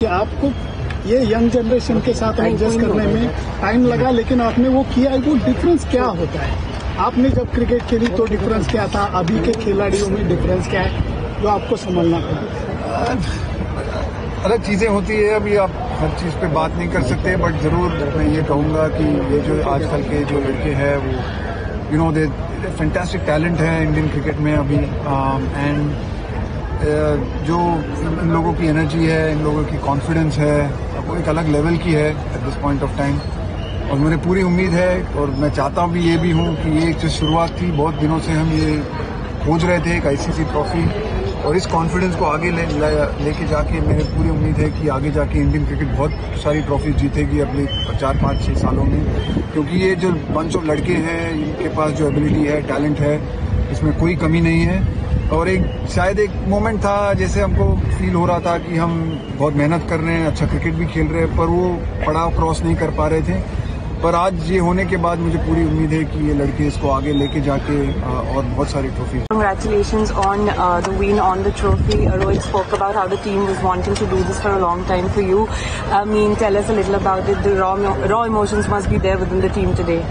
कि आपको ये यंग जनरेशन के साथ एडजस्ट करने में टाइम लगा लेकिन आपने वो किया वो डिफरेंस क्या होता है? आपने जब क्रिकेट खेली तो डिफरेंस क्या था? अभी के खिलाड़ियों में डिफरेंस क्या है? जो आपको समझना पड़ा। अलग चीज़ें होती है अभी आप हर चीज़ पे बात नहीं कर सकते बट ज़रूर मैं ये कहूँगा कि ये जो आजकल के जो लड़के हैं वो you know they fantastic talent है इंडियन क्रिकेट में अभी एंड जो इन लोगों की एनर्जी है इन लोगों की कॉन्फिडेंस है वो एक अलग लेवल की है at this point of time और मुझे पूरी उम्मीद है और मैं चाहता भी ये भी हूँ कि ये एक जो शुरुआत थी बहुत दिनों से हम ये खोज रहे थे एक आईसीसी ट्रॉफी और इस कॉन्फिडेंस को आगे ले, लेके जाके मेरे पूरी उम्मीद है कि आगे जाके इंडियन क्रिकेट बहुत सारी ट्रॉफी जीतेगी अपने चार पाँच छः सालों में। क्योंकि ये जो बंच ऑफ़ लड़के हैं इनके पास जो एबिलिटी है टैलेंट है इसमें कोई कमी नहीं है। और एक शायद एक मोमेंट था जैसे हमको फील हो रहा था कि हम बहुत मेहनत कर रहे हैं अच्छा क्रिकेट भी खेल रहे हैं पर वो पड़ाव क्रॉस नहीं कर पा रहे थे। पर आज ये होने के बाद मुझे पूरी उम्मीद है कि ये लड़के इसको आगे लेके जाके और बहुत सारी trophy congratulation on the win on the trophy Rohit spoke about how the team was wanting to do this for a long time for you I mean tell us a little about it the raw raw emotions must be there within the team today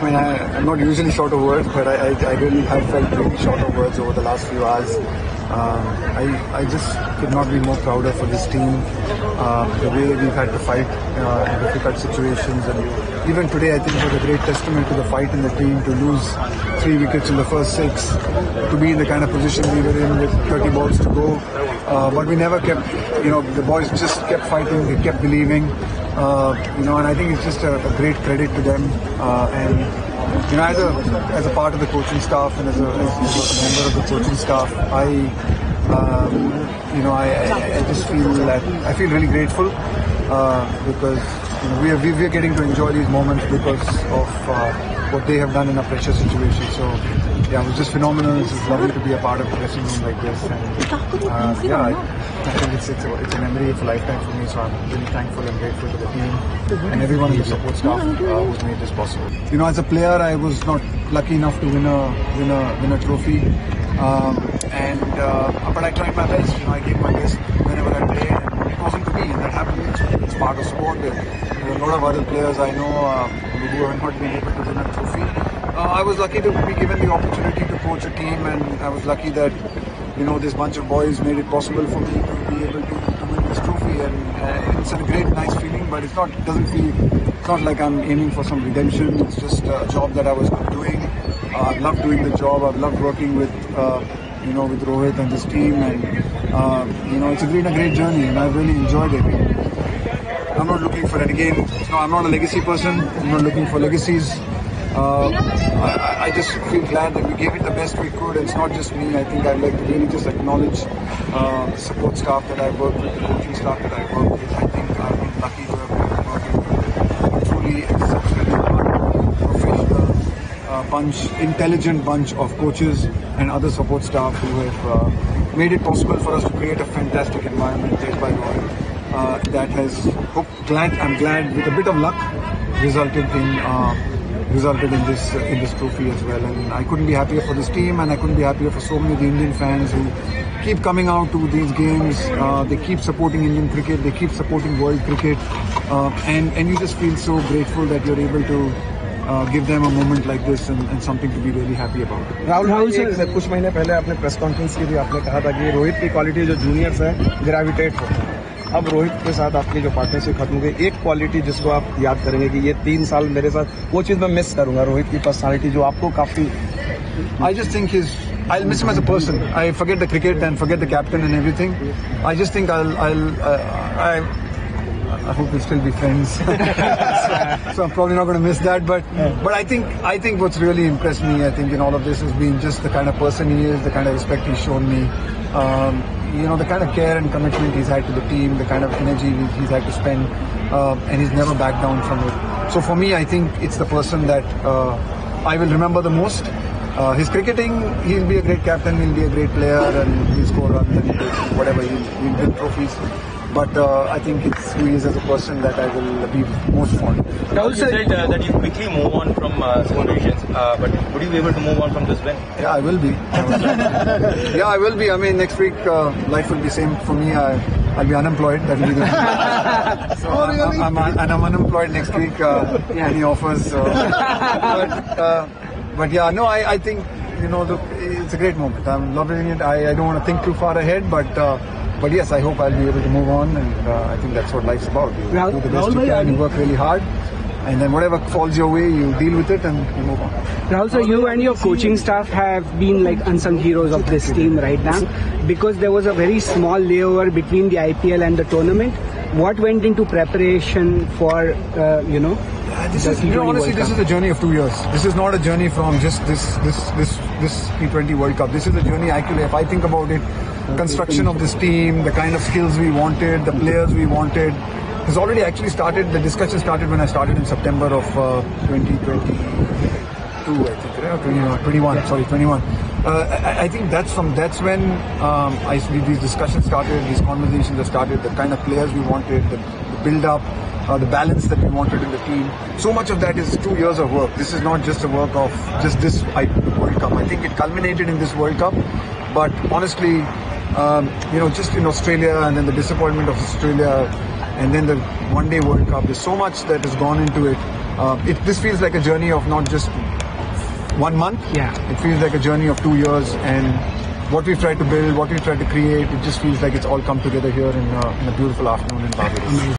I mean, I, I'm not usually short of words, but I, I, I really have felt really short of words over the last few hours. Um, I, I just could not be more prouder for this team. Uh, the way we've had to fight uh, in difficult situations, and even today, I think it was a great testament to the fight in the team to lose three wickets in the first six, to be in the kind of position we were in with 30 balls to go. Uh, but we never kept, you know, the boys just kept fighting, they kept believing, uh, you know, and I think it's just a, a great credit to them. Uh, and you know, as a as a part of the coaching staff and as a, as a member of the coaching staff, I, um, you know, I, I, just feel that I feel really grateful uh, because you know, we are we are getting to enjoy these moments because of uh, what they have done in a pressure situation. So yeah, it was just phenomenal. It's just lovely to be a part of a dressing room like this. And uh, yeah, I, I think it's it's a, it's a memory of a lifetime for me. So I'm really thankful and grateful to the team and everyone in the support staff uh, who's made this possible. You know, as a player, I was not lucky enough to win a win a win a trophy. Um, and uh, but I tried my best. You know, I gave my best whenever I played. It wasn't to be. It's, part of sport. There are a lot of other players I know uh, who have not been able to win a trophy. Uh, I was lucky to be given the opportunity to coach a team, and I was lucky that you know this bunch of boys made it possible for me to be able to, to win this trophy. And uh, it's a great, nice feeling. But it's not doesn't feel it's not like I'm aiming for some redemption. It's just a job that I was doing. Uh, I've loved doing the job. I've loved working with uh, you know with Rohit and his team, and uh, you know it's been a great journey, and I've really enjoyed it. I'm not looking for it again. No, I'm not a legacy person. I'm not looking for legacies. Uh, I, I, just feel glad that we gave it the best we could. It's not just me. I think I'd like to really just acknowledge uh, the support staff that I work with, the coaching staff that I work with. I think I've been lucky to have been working with a truly exceptional, professional uh, bunch, intelligent bunch of coaches and other support staff who have uh, made it possible for us to create a fantastic environment led by Ro Uh, that has, hope, glad, I'm glad, with a bit of luck, resulted in resulted in this uh, in this trophy as well. And I couldn't be happier for this team, and I couldn't be happier for so many of the Indian fans who keep coming out to these games. Uh, they keep supporting Indian cricket. They keep supporting world cricket, uh, and and you just feel so grateful that you're able to. Uh, give them a moment like this and, and something to be really happy about. Rahul Rahul से कुछ महीने पहले आपने press conference की थी आपने कहा था कि रोहित की क्वालिटी जो जूनियर्स है ग्रेविटेट होते हैं अब रोहित के साथ आपकी जो पार्टनरशिप खत्म हो गई एक क्वालिटी जिसको आप याद करेंगे कि ये तीन साल मेरे साथ वो चीज़ मैं मिस करूँगा रोहित की पर्सनालिटी जो आपको काफ़ी I just think his I'll miss him as a person. I forget the cricket and forget the captain and everything. I just think uh, I hope we'll still be friends. so, so I'm probably not going to miss that. But but I think I think what's really impressed me, I think in all of this has been just the kind of person he is, the kind of respect he's shown me. Um, you know, the kind of care and commitment he's had to the team, the kind of energy he's had to spend, uh, and he's never backed down from it. So for me, I think it's the person that uh, I will remember the most. Uh, his cricketing, he'll be a great captain, he'll be a great player, and he'll score runs and whatever, he'll, he'll win trophies. But uh, I think it's who he is as a person that I will be most fond. Rahul said uh, that you quickly move on from uh, some divisions, uh, but would you be able to move on from this win? Yeah, I will be. yeah, I will be. I mean, next week uh, life will be same for me. I, I'll be unemployed. That'll be the. so Oh, really? I'm, I'm, and I'm unemployed next week. Uh, Any offers? So. but, uh, but yeah, no, I, I think you know the, it's a great moment. I'm loving it. I, I don't want to think too far ahead, but. But yes, I hope I'll be able to move on, and uh, I think that's what life's about. You Rahul- do the best Rahul you can, you work really hard, and then whatever falls your way, you deal with it and you move on. Rahul, sir, you and your coaching staff have been like unsung heroes of this team right now because there was a very small layover between the IPL and the tournament. What went into preparation for, uh, you know, This is, you know, honestly, World this Cup? is a journey of two years. This is not a journey from just this this this this T20 World Cup. This is a journey. Actually, if I think about it, construction of this team, the kind of skills we wanted, the players we wanted, has already actually started. The discussion started when I started in September of uh, 2022, I think, right? Or 21, 21 sorry, 21. Uh, I, I think that's from that's when um, I these discussions started, these conversations have started. The kind of players we wanted, the, the build up, uh, the balance that we wanted in the team. So much of that is two years of work. This is not just a work of just this I, World Cup. I think it culminated in this World Cup, but honestly, um, you know, just in Australia and then the disappointment of Australia, and then the One Day World Cup. There's so much that has gone into it. Uh, it this feels like a journey of not just one month. Yeah. It feels like a journey of two years, and what we've tried to build, what we've tried to create, it just feels like it's all come together here in, uh, in a beautiful afternoon in Barbados.